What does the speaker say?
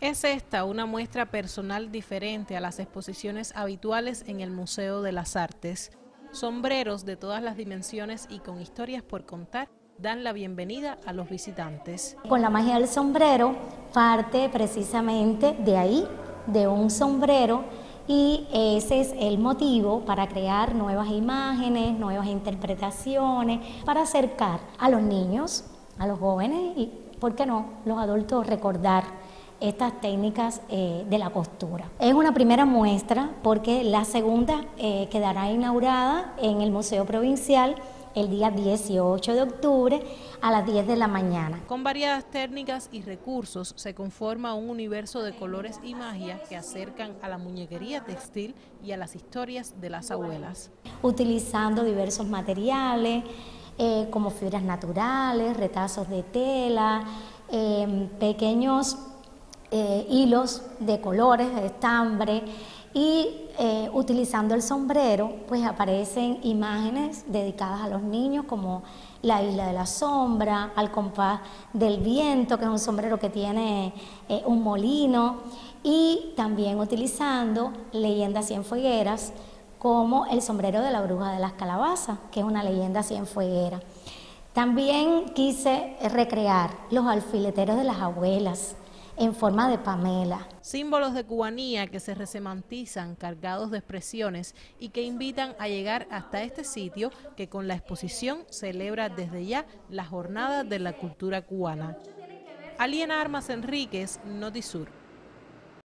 Es esta una muestra personal diferente a las exposiciones habituales en el Museo de las Artes. Sombreros de todas las dimensiones y con historias por contar dan la bienvenida a los visitantes. Con la magia del sombrero parte precisamente de ahí, de un sombrero y ese es el motivo para crear nuevas imágenes, nuevas interpretaciones, para acercar a los niños, a los jóvenes y, ¿por qué no?, los adultos recordar estas técnicas eh, de la postura. Es una primera muestra porque la segunda eh, quedará inaugurada en el Museo Provincial el día 18 de octubre a las 10 de la mañana. Con variadas técnicas y recursos se conforma un universo de colores y magia que acercan a la muñequería textil y a las historias de las abuelas. Utilizando diversos materiales eh, como fibras naturales, retazos de tela, pequeños eh, hilos de colores, de estambre y eh, utilizando el sombrero pues aparecen imágenes dedicadas a los niños como la isla de la sombra, al compás del viento, que es un sombrero que tiene eh, un molino y también utilizando leyendas cienfuegueras como el sombrero de la bruja de las calabazas, que es una leyenda cienfueguera. También quise recrear los alfileteros de las abuelas, en forma de Pamela. Símbolos de cubanía que se resemantizan cargados de expresiones y que invitan a llegar hasta este sitio que con la exposición celebra desde ya la jornada de la cultura cubana. Aliena Armas Enríquez, Notisur.